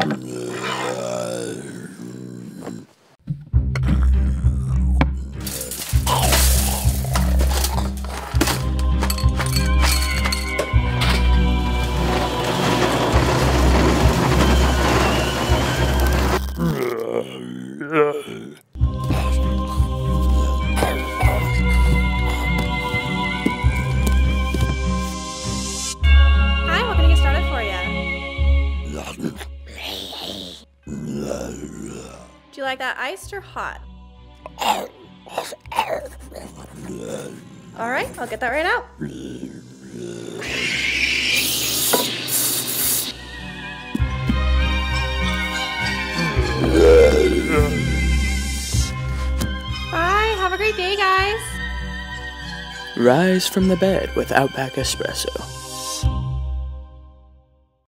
Mm-hmm. Do you like that iced or hot? All right, I'll get that right out. Bye. Have a great day, guys. Rise from the bed with Outback Espresso.